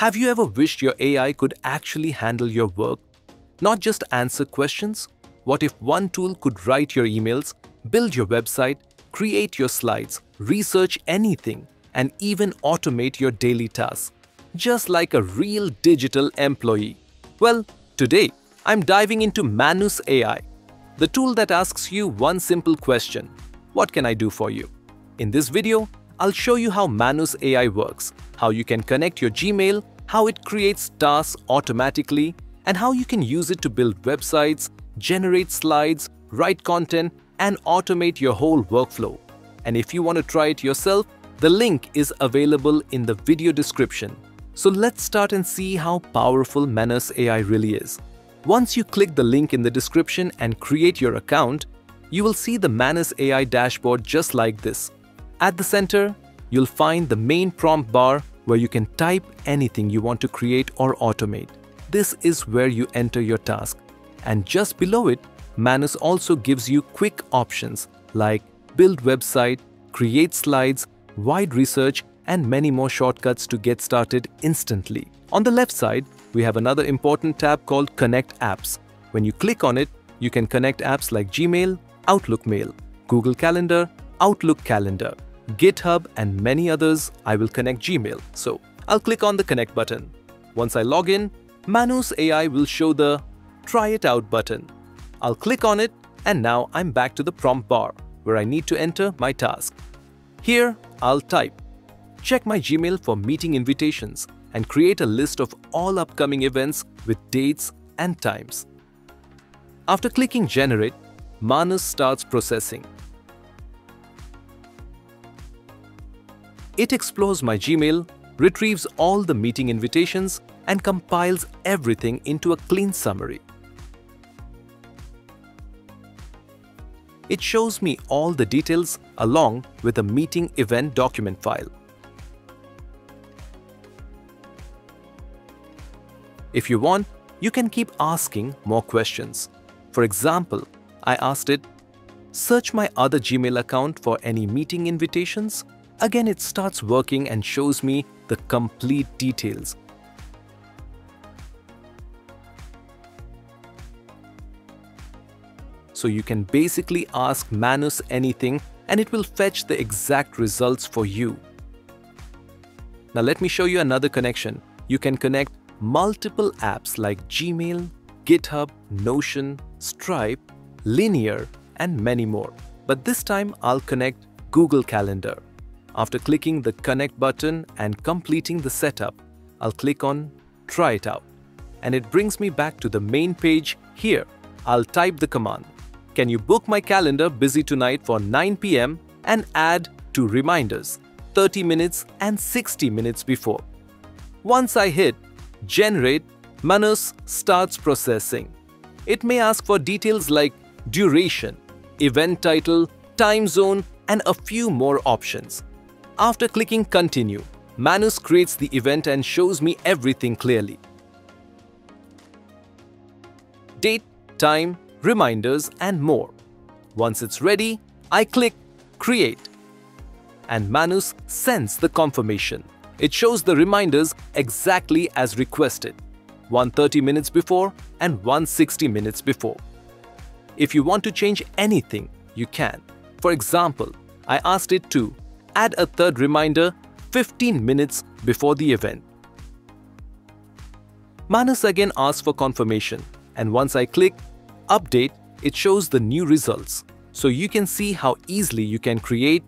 Have you ever wished your AI could actually handle your work? Not just answer questions? What if one tool could write your emails, build your website, create your slides, research anything, and even automate your daily tasks? Just like a real digital employee. Well, today, I'm diving into Manus AI, the tool that asks you one simple question, what can I do for you? In this video, I'll show you how Manus AI works, how you can connect your Gmail, how it creates tasks automatically, and how you can use it to build websites, generate slides, write content, and automate your whole workflow. And if you want to try it yourself, the link is available in the video description. So let's start and see how powerful Manus AI really is. Once you click the link in the description and create your account, you will see the Manus AI dashboard just like this. At the center, you'll find the main prompt bar where you can type anything you want to create or automate. This is where you enter your task. And just below it, Manus also gives you quick options like build website, create slides, wide research, and many more shortcuts to get started instantly. On the left side, we have another important tab called Connect Apps. When you click on it, you can connect apps like Gmail, Outlook Mail, Google Calendar, Outlook Calendar, GitHub, and many others, I will connect Gmail. So I'll click on the connect button. Once I log in, Manus AI will show the try it out button. I'll click on it and now I'm back to the prompt bar where I need to enter my task. Here, I'll type. Check my Gmail for meeting invitations and create a list of all upcoming events with dates and times. After clicking generate, Manus starts processing. It explores my Gmail, retrieves all the meeting invitations, and compiles everything into a clean summary. It shows me all the details along with a meeting event document file. If you want, you can keep asking more questions. For example, I asked it, search my other Gmail account for any meeting invitations Again, it starts working and shows me the complete details. So you can basically ask Manus anything and it will fetch the exact results for you. Now let me show you another connection. You can connect multiple apps like Gmail, GitHub, Notion, Stripe, Linear, and many more. But this time I'll connect Google Calendar. After clicking the connect button and completing the setup, I'll click on try it out. And it brings me back to the main page here. I'll type the command. Can you book my calendar busy tonight for 9 pm and add two reminders 30 minutes and 60 minutes before. Once I hit generate, Manus starts processing. It may ask for details like duration, event title, time zone, and a few more options. After clicking continue, Manus creates the event and shows me everything clearly. Date, time, reminders and more. Once it's ready, I click create and Manus sends the confirmation. It shows the reminders exactly as requested, 130 minutes before and 160 minutes before. If you want to change anything, you can. For example, I asked it to add a third reminder 15 minutes before the event. Manus again asks for confirmation and once I click Update, it shows the new results. So you can see how easily you can create,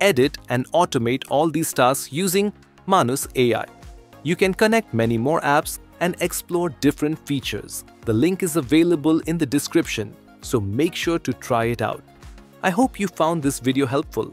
edit and automate all these tasks using Manus AI. You can connect many more apps and explore different features. The link is available in the description, so make sure to try it out. I hope you found this video helpful.